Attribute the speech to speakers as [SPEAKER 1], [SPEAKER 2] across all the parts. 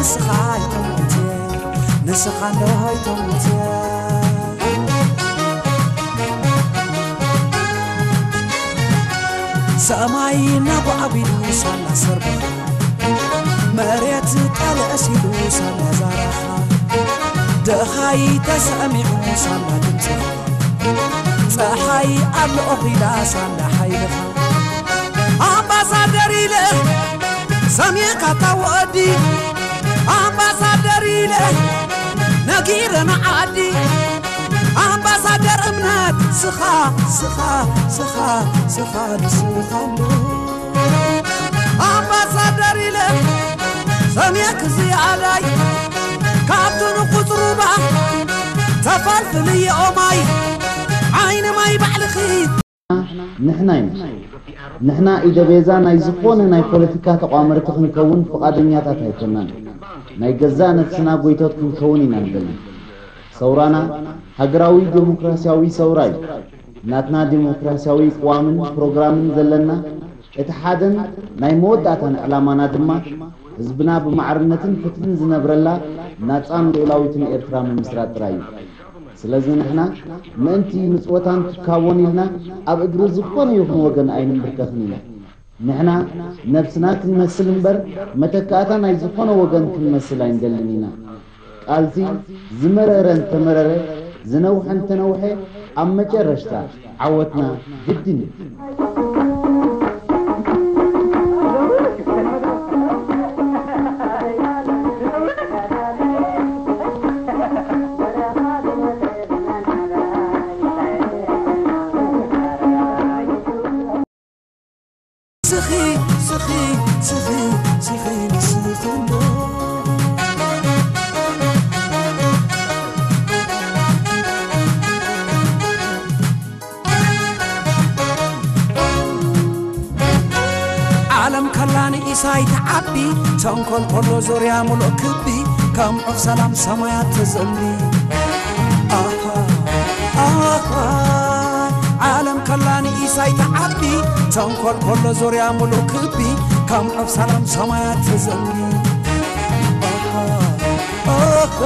[SPEAKER 1] ኣይተሞቴ ንስኻ ኣይተሞቴ ንስኻ እንዶ ኣይተሞቴ ሰማይ እናጓዓቢሉ ሳላ ሰርበኻ መሬት ጠልዕሲሉ ሳላ ዛራኻ ደኻይ ተሰሚዑ ሳላ ድምፅኻ ፀሓይ ኣሎ ኺላ ሳላ ሓይልኻ ኣምባሳደር ኢልህ ሰሚዕካ ታወዲ ኣምባሳደር ኢልህ ነጊረና ዓዲ ኣምባሳደር እምነት ስኻ ስኻ ስኻ ስኻ ንስኻሉ ኣምባሳደር ኢልህ ሰሚዕክ ዝያዳይ ካብቱ ንቁፅሩባ ተፈልፍልየ ኦማይ ዓይነ ማይ ባዕልኺ
[SPEAKER 2] ንሕና ኢና ንሕና ኢደ ቤዛ ናይ ዝኾነ ናይ ፖለቲካ ተቋመርቲ ክንከውን ፈቓደኛታት ኣይኮናን ናይ ገዛ ነፍስና ጎይቶት ክንከውን ኢና ንደሊ ሰውራና ሃገራዊ ዴሞክራስያዊ ሰውራ እዩ ናትና ዴሞክራስያዊ ቅዋምን ፕሮግራምን ዘለና እቲ ሓደን ናይ መወዳእታን ዕላማና ድማ ህዝብና ብማዕርነትን ፍትሕን ዝነብረላ ናፃን ልዑላዊትን ኤርትራ ምምስራት ጥራይ እዩ። ስለዚ ንሕና ምእንቲ ምፅወታን ትካቦን ኢልና ኣብ እግሪ ዝኾነ ይኹን ወገን ኣይንምብርከትን ኢና ንሕና ነብስና ክንመስል እምበር መተካእታ ናይ ዝኾነ ወገን ክንመስል ኣይንደልን ኢና ቃልሲ ዝመረረን ተመረረ ዝነውሐን ተነውሐ ኣብ መጨረሽታ ዓወትና ግድን እዩ
[SPEAKER 1] ዓለም ከላኒ ኢሳይ ተዓቢ ተንኰል ከሎ ዙርያ ሙሉእ ክቢ ከም ዑፍ ሰላም ሰማያት ተዘንቢ ኣኻ ኣኻ ዓለም ከላኒ ኢሳይ ተዓቢ ተንኰል ከሎ ዙርያ ሙሉእ ክቢ ከም ዑፍ ሰላም ሰማያት ተዘንቢ ኣኻ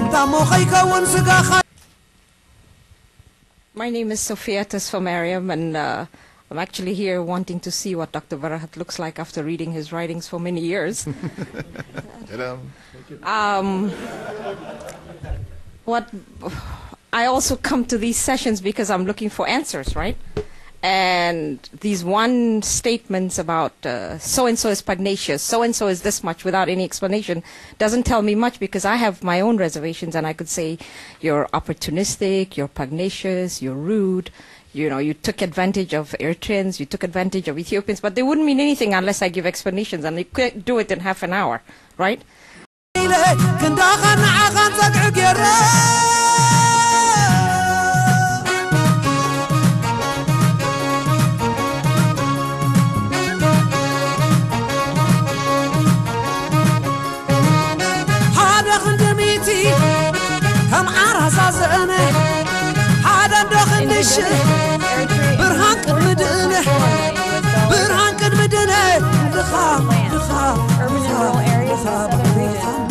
[SPEAKER 1] እንታሞ ኸይከውን ስጋኻ
[SPEAKER 3] My name is Sophia Tesfamariam, and uh, I'm actually here wanting to see what Dr. Barahat looks like after reading his writings for many years. um, what I also come to these sessions because I'm looking for answers, right? And these one statements about so and so is pugnacious, so and so is this much without any explanation doesn't tell me much because I have my own reservations and I could say you're opportunistic, you're pugnacious, you're rude, you know, you took advantage of Eritreans, you took advantage of Ethiopians, but they wouldn't mean anything unless I give explanations and they could do it in half an hour, right?
[SPEAKER 1] ከም ዓራሳ ዝእነ ሓደ እንዶ ክንዲ ሽሕ ብርሃን ቅድሚ ድእነ ብርሃን ቅድሚ ድነ ድኻ ድኻ
[SPEAKER 4] urban and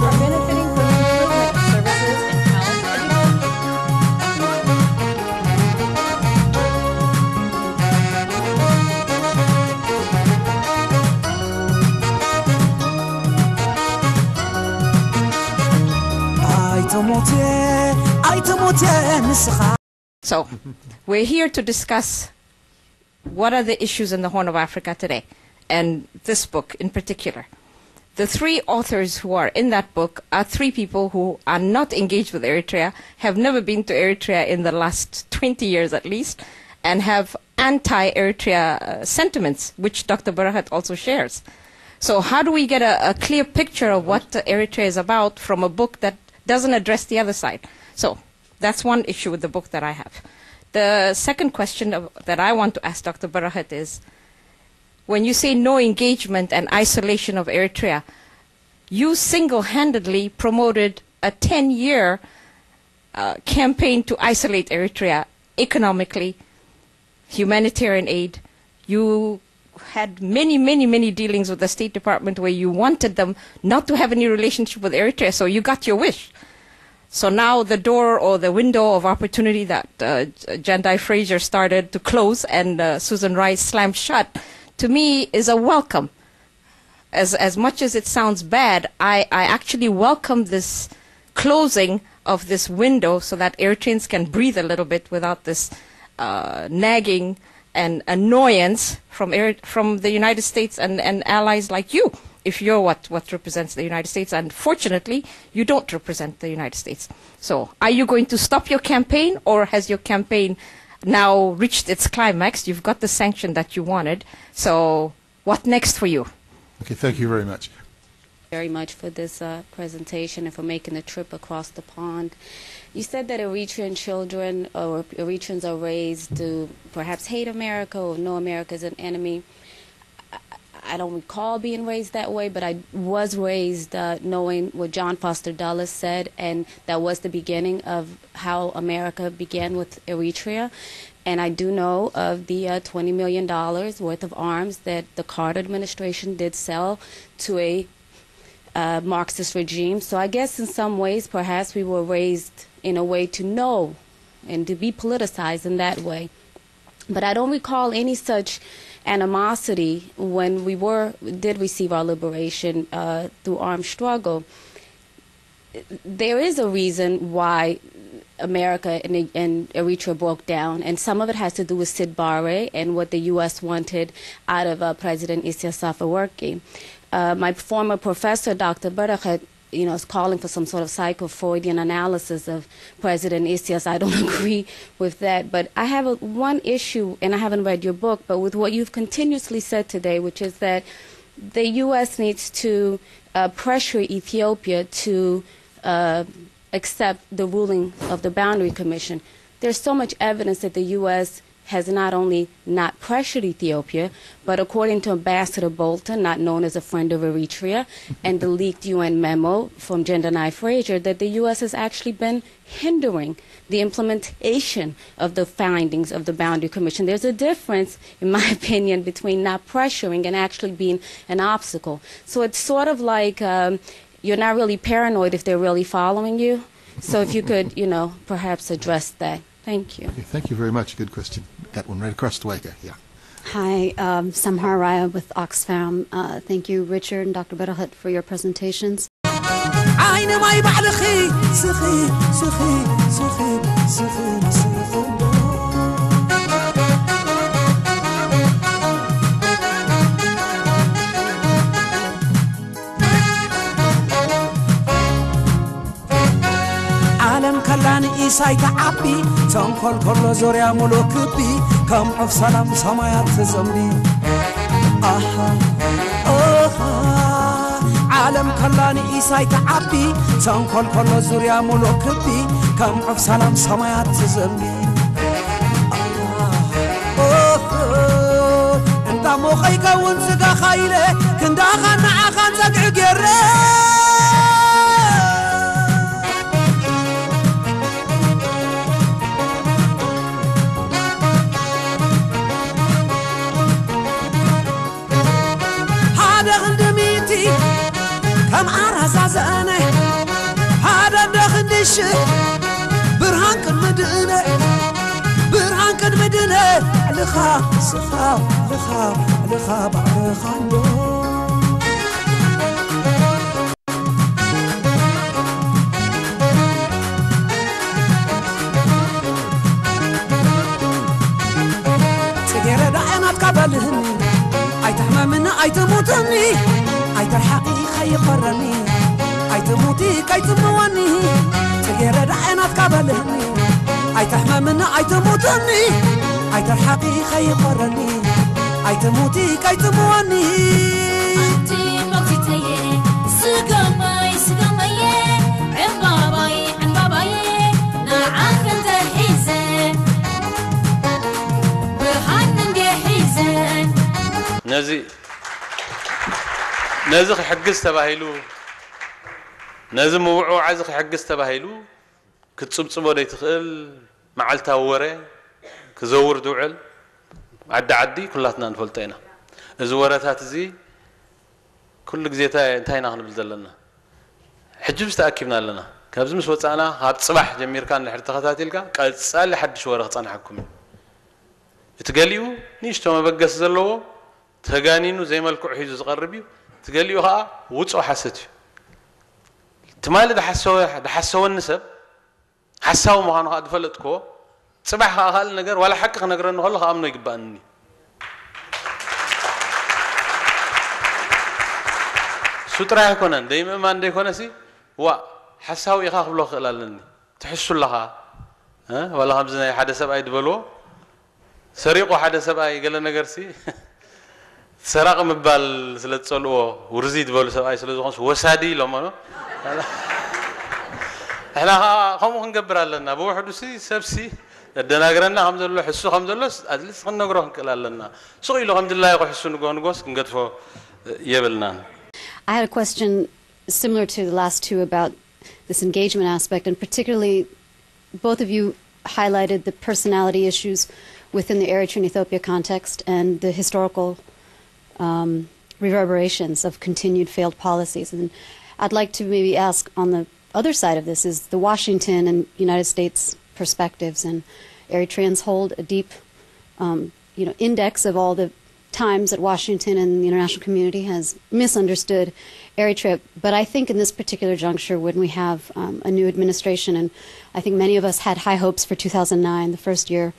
[SPEAKER 3] So, we're here to discuss what are the issues in the Horn of Africa today, and this book in particular. The three authors who are in that book are three people who are not engaged with Eritrea, have never been to Eritrea in the last 20 years at least, and have anti Eritrea uh, sentiments, which Dr. Barahat also shares. So, how do we get a, a clear picture of what Eritrea is about from a book that doesn't address the other side? So, that's one issue with the book that I have. The second question of, that I want to ask Dr. Barahat is when you say no engagement and isolation of Eritrea, you single handedly promoted a 10 year uh, campaign to isolate Eritrea economically, humanitarian aid. You had many, many, many dealings with the State Department where you wanted them not to have any relationship with Eritrea, so you got your wish. So now the door or the window of opportunity that uh, Jendayi Frazer started to close and uh, Susan Rice slammed shut, to me is a welcome. As as much as it sounds bad, I, I actually welcome this closing of this window so that Eritreans can breathe a little bit without this uh, nagging and annoyance from from the United States and, and allies like you. If you're what, what represents the United States, and fortunately, you don't represent the United States. So, are you going to stop your campaign, or has your campaign now reached its climax? You've got the sanction that you wanted. So, what next for you?
[SPEAKER 5] Okay, thank you very much.
[SPEAKER 6] very much for this uh, presentation and for making the trip across the pond. You said that Eritrean children or Eritreans are raised to perhaps hate America or know America as an enemy. I- I don't recall being raised that way, but I was raised uh, knowing what John Foster Dulles said, and that was the beginning of how America began with Eritrea. And I do know of the uh, $20 million worth of arms that the Carter administration did sell to a uh, Marxist regime. So I guess in some ways, perhaps we were raised in a way to know and to be politicized in that way. But I don't recall any such animosity when we were did receive our liberation uh, through armed struggle. There is a reason why America and, and Eritrea broke down, and some of it has to do with Siad Barre and what the U.S. wanted out of uh, President Isaias Afewerki. Uh, my former professor, Dr. Berachet, you know, is calling for some sort of psycho-Freudian analysis of President Isaias. I don't agree with that. But I have a, one issue, and I haven't read your book, but with what you've continuously said today, which is that the U.S. needs to uh, pressure Ethiopia to uh, accept the ruling of the Boundary Commission. There's so much evidence that the U.S. has not only not pressured Ethiopia, but according to Ambassador Bolton, not known as a friend of Eritrea, and the leaked UN memo from Jendayi Frazer, that the U.S. has actually been hindering the implementation of the findings of the Boundary Commission. There's a difference, in my opinion, between not pressuring and actually being an obstacle. So it's sort of like um, you're not really paranoid if they're really following you. So if you could, you know, perhaps address that. Thank you.
[SPEAKER 5] Okay, thank you very much. Good question. That one right across the way there. Yeah.
[SPEAKER 7] Hi, um, Samhar Raya with Oxfam. Uh, thank you, Richard and Dr. Berachet, for your presentations.
[SPEAKER 1] ከላን ኢሳይ ተዓቢ ተንኰል ከሎ ዙርያ ሙሉእ ክቢ ከም ዑፍ ሰላም ሰማያት ትዘምቢ ኣሃ ኣኻ ዓለም ከላን ኢሳይ ተዓቢ ተንኰል ከሎ ዙርያ ሙሉእ ክቢ ከም ዑፍ ሰላም ሰማያት ትዘምቢ እንታሞ ኸይከውን ስጋኻ ኢለ ክንዳኻ ንዓኻን ዘግዕ ገይረ عيشه برهان كن مدينة برهان كن مدينة. لخا سخا لخا لخا بعد خندق بلهني عيت حمامنا عيت موتني عيت الحقيقة يقرني ኣይትሙቲ ከይትምወኒ ተጌረ ዳዓናት ካበልህኒ ኣይተሕመምኒ ኣይትሙትኒ ኣይተርሓቂ ኸይቆረኒ ኣይትሙቲ ከይትምወኒ
[SPEAKER 8] ነዚ ነዚ ክሕግዝ ተባሂሉ ነዚ ምውዕዋዕ እዚ ክሕግዝ ተባሂሉ ክትፅብፅቦ ደይትኽእል መዓልታዊ ወረ ክዘውር ትውዕል ዓዲ ዓዲ ኩላትና ንፈልጦ ኢና እዚ ወረታት እዚ ኩሉ ግዜ እንታይ ኢና ክንብል ዘለና ሕጂ ምስ ተኣኪብና ኣለና ካብዚ ምስ ወፃእና ካብ ፅባሕ ጀሚርካ ንድሕሪ ተኸታቲልካ ቀፃሊ ሓድሽ ወረ ክፀንሐኩም እዩ እቲ ገሊኡ ንእሽቶ መበገሲ ዘለዎ ተጋኒኑ ዘይመልክዑ ሒዙ ዝቐርብ እዩ እቲ ገሊኡ ከዓ ውፅኦ ሓሰት እዩ ትማሊ ድሓሰወኒ ሰብ ሓሳዊ ምዃኑ ከዓ ዝፈለጥ ከዎ ፅባሕ ከዓ ካልእ ነገር ዋላ ሓቂ ክነግረኒ ከሎ ከኣምኖ ይግባአኒ እሱ ጥራይ ኣይኮነን ደይ ምእማን እንደይኮነሲ ዋ ሓሳዊ ኢኻ ክብሎ ክኽእል ኣለኒ ትሕሱ ኣለኻ ዋላ ከምዚ ናይ ሓደ ሰብኣይ ድበልዎ ሰሪቁ ሓደ ሰብኣይ ገለ ነገር ሲ ሰራቅ ምባል ስለ ዝፀልዎ ውርዚ ዝበሉ ሰብኣይ ስለ ዝኾንስ ወሳዲ ኢሎም ኖ ንሕና ከዓ ከምኡ ክንገብር ኣለና ብውሕዱ ሲ ሰብሲ ዘደናግረና ከም ዘሎ ሕሱ ከም ዘሎስ ኣትሊስ ክንነግሮ ክንክእል ኣለና ሱቕ ኢሉ ከም ድላይ ክሕሱ ንጎ ንጎስ ክንገድፎ የብልናን
[SPEAKER 7] I had a question similar to the last two about this engagement aspect, and particularly both of you highlighted the personality issues within the Eritrean Ethiopia context and the historical um, reverberations of continued failed policies. And I'd like to maybe ask on the other side of this is the Washington and United States perspectives, and Eritreans hold a deep, um, you know, index of all the times that Washington and the international community has misunderstood Eritrea. But I think in this particular juncture, when we have um, a new administration, and I think many of us had high hopes for 2009, the first year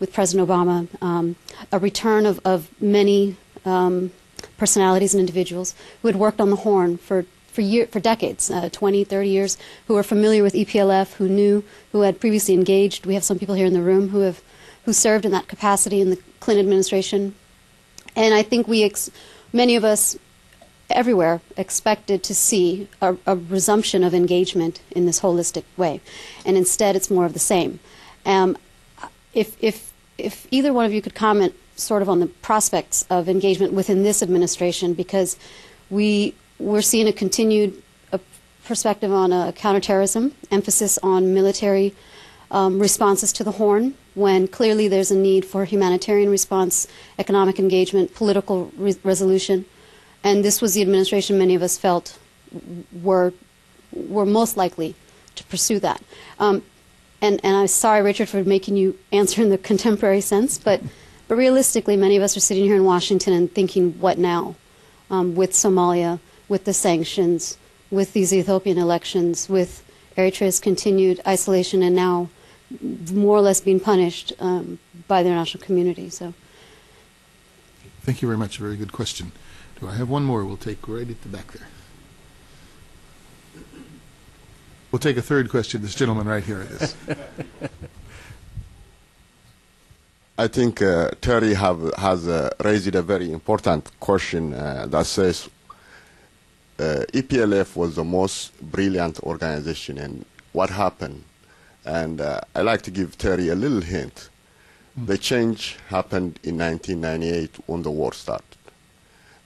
[SPEAKER 7] with President Obama, um, a return of, of many um, personalities and individuals who had worked on the Horn for for, year, for decades, uh, 20, 30 years, who are familiar with EPLF, who knew, who had previously engaged. We have some people here in the room who have who served in that capacity in the Clinton administration. And I think we, many of us everywhere, expected to see a, a resumption of engagement in this holistic way. And instead, it's more of the same. Um, if, if, if either one of you could comment sort of on the prospects of engagement within this administration, because we we're seeing a continued uh, perspective on uh, counterterrorism, emphasis on military um, responses to the Horn, when clearly there's a need for humanitarian response, economic engagement, political re- resolution, and this was the administration many of us felt were were most likely to pursue that. Um, and and I'm sorry, Richard, for making you answer in the contemporary sense, but but realistically, many of us are sitting here in Washington and thinking, what now? Um, with Somalia, with the sanctions, with these Ethiopian elections, with Eritrea's continued isolation, and now more or less being punished um, by the international community. So,
[SPEAKER 5] Thank you very much. A very good question. Do I have one more? We'll take right at the back there. We'll take a third question. This gentleman right here it is.
[SPEAKER 9] I think uh, Terry have, has uh, raised a very important question uh, that says uh, EPLF was the most brilliant organization and what happened. And uh, I like to give Terry a little hint. The change happened in 1998 when the war started.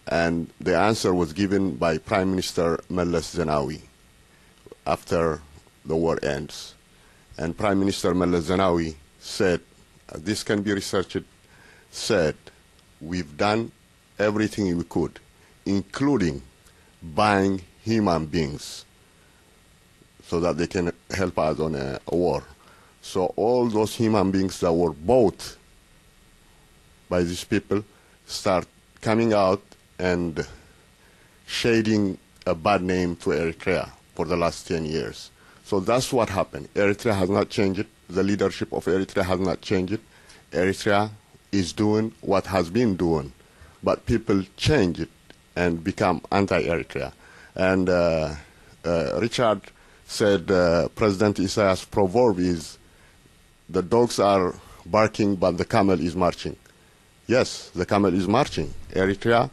[SPEAKER 9] And the answer was given by Prime Minister Meles Zenawi after the war ends. And Prime Minister Meles Zenawi said, uh, this can be researched, said, we've done everything we could, including buying human beings so that they can help us on a, a war. So all those human beings that were bought by these people start coming out and shading a bad name to Eritrea for the last 10 years. So that's what happened. Eritrea has not changed. The leadership of Eritrea has not changed. Eritrea is doing what has been doing, but people change it and become anti-Eritrea. And uh, uh, Richard said uh, President Isaiah's proverb is, the dogs are barking, but the camel is marching. Yes, the camel is marching. Eritrea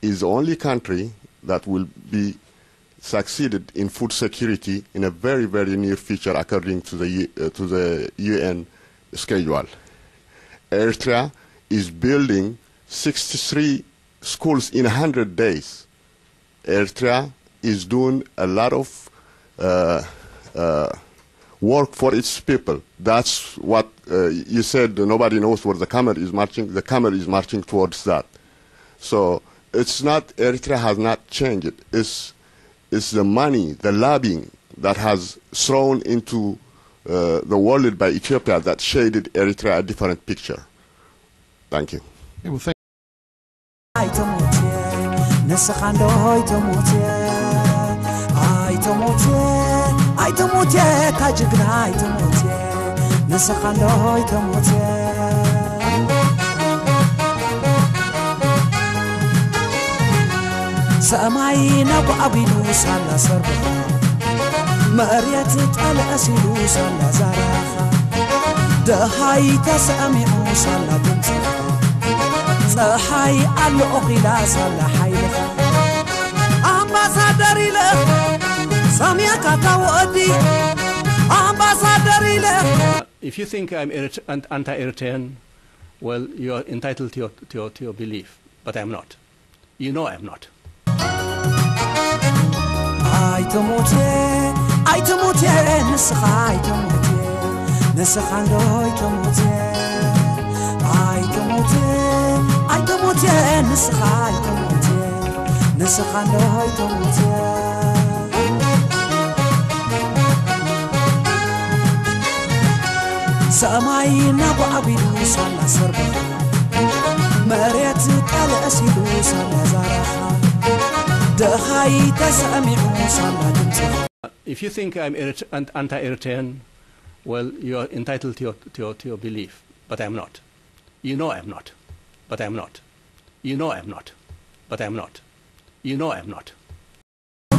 [SPEAKER 9] is the only country that will be succeeded in food security in a very, very near future according to the, uh, to the UN schedule. Eritrea is building 63 schools in 100 days. Eritrea is doing a lot of uh, uh, work for its people. That's what uh, you said. Nobody knows where the camel is marching. The camel is marching towards that. So it's not Eritrea has not changed. It's it's the money, the lobbying that has thrown into uh, the world by Ethiopia that shaded Eritrea a different picture. Thank you.
[SPEAKER 5] Okay, well, thank
[SPEAKER 1] ኣይተሞትየ ንስኻ እንዶ ኣይተሞትየ ኣይተሞትየ ኣይተሞትየ ካጅግና ኣይተሞትየ ንስኻ እንዶ ኣይተሞትየ ሰማይ ነጓዕቢሉ ሳላሰርብኻ መሬት ጠልአሲሉ ሳላዛረኻ ደሃይ ተሰሚዑ ሳላግም ፀሓይ ኣሎ ኦኺላ ሳላ ሓይልኻ ኣምባሳደር ኢለ ሰሚዕካ ታወዲ ኣምባሳደር ኢለ
[SPEAKER 10] If you think I'm Erit- ant- anti-Eritrean, well, you're entitled to your, to, your, to your belief, but I'm not. You know I'm not.
[SPEAKER 1] ኣይተሞቴ ኣይተሞቴ ንስኻ ኣይተሞቴ ንስኻ እንዶ ኣይተሞቴ ሰማይ ናጓዓቢሉ ሳላ ሰርበኻ መሬት ጠልአሲሉ ሳላ ዛራኻ ደኻይ ተሰሚዑ ሳላ ድምፅኻ
[SPEAKER 10] If you think I'm Erit- ant- anti-Eritrean, well, you're entitled to your, to, your, to your belief, but I'm not. You know I'm not, but I'm not. You know I'm not, but I'm not. You know I'm not.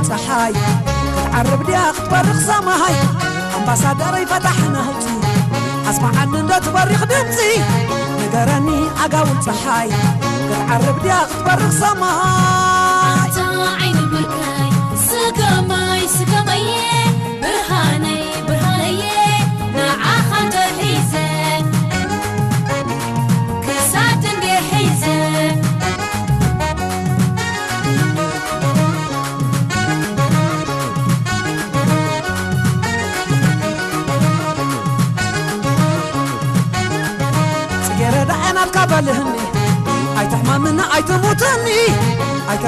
[SPEAKER 1] ፀሓይ ክትዓርብ ድያ ክትበርኽ ሰማይ ኣምባሳደረይ ፈታሕና ህውፂ ኣስማዓኒ እንዶ ትበሪኽ ድምፂ ንገረኒ ኣጋውል ፀሓይ ክትዓርብ ድያ ክትበርኽ ሰማይ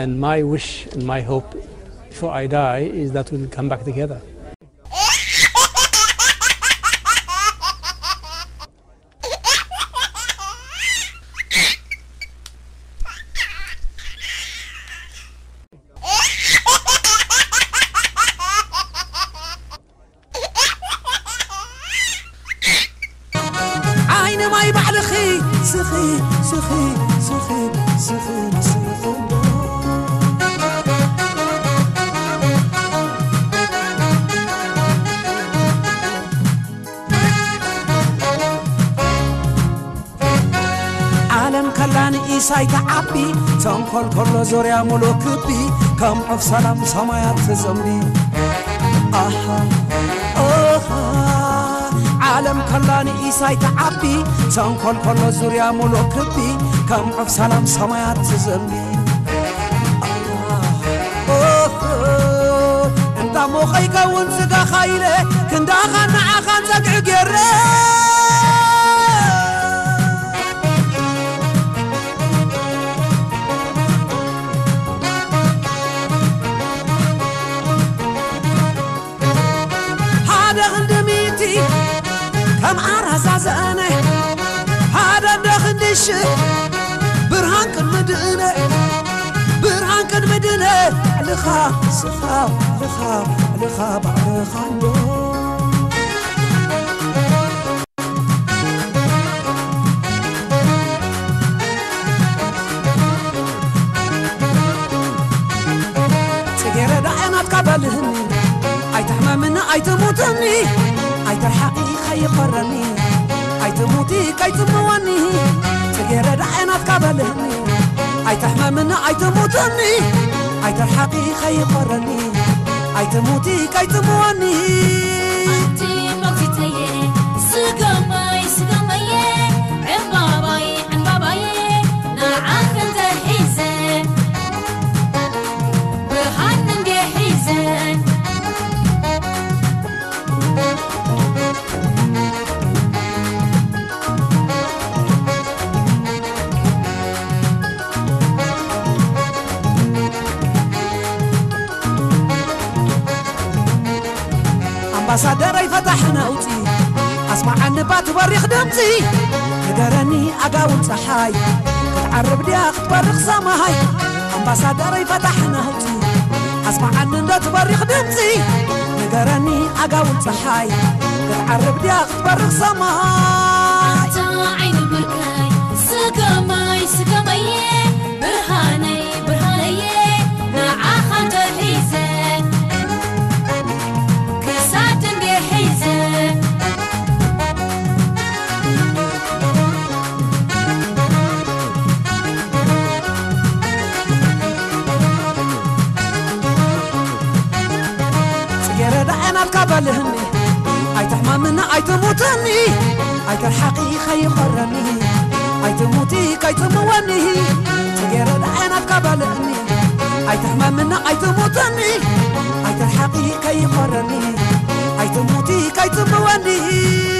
[SPEAKER 10] and my wish and my hope before I die is that we'll come back together.
[SPEAKER 1] ከላን ኢሳይ ተዓቢ ተንኰል ከሎ ዙርያ ሙሉእ ክቢ ከም ዑፍ ሰላም ሰማያት ትዘምቢ ኣሃ ኦኻ ዓለም ከላን ኢሳይ ተዓቢ ተንኰል ከሎ ዙርያ ሙሉእ ክቢ ከም ዑፍ ሰላም ሰማያት ትዘምቢ እንታሞ ኸይከውን ስጋኻ ኢለ ክንዳኻ ንዓኻን ዘግዕ ገይረ ከም ኣራዛ ዘአነ ሓደ እንደ ክንዲ ሽሕ ብርሃን ቅድሚ ድእነ ብርሃን ቅድሚ ድነ ዕልኻ ስኻ ዕልኻ أي حقي خي قرني عيت موتي كي تموني تقرد
[SPEAKER 11] عينات قبلني عيت حمامنا عيت موتني عيتر حقي خي قرني عيت موتي كي تموني
[SPEAKER 1] ኣምባሳደረይ ፈታሕና ውፂ ኣስማዓኒ ባ ትበሪኽ ድምፂ ንገረኒ ኣጋውን ፀሓይ ክትዓርብ ድያ ክትበርኽ ሰማይ ኣምባሳደረይ ፈታሕና ውፂ ኣስማዓኒ እንዶ ትበሪኽ ድምፂ ንገረኒ ኣጋውን ፀሓይ ክትዓርብ ድያ ክትበርኽ ሰማይ يبالهني أيتحمامنا أيتموتني أيكر حقيقة يخرني أيتموتي كيتموني تجرد عينك قبلني. أيتحمامنا أيتموتني أيكر حقيقة يخرني أيتموتي كيتموني